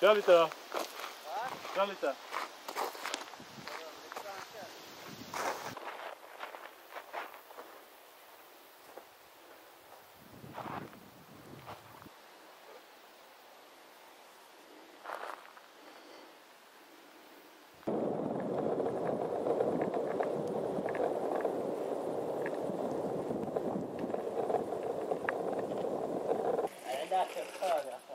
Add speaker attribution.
Speaker 1: Калита. Калита.
Speaker 2: That's a photo.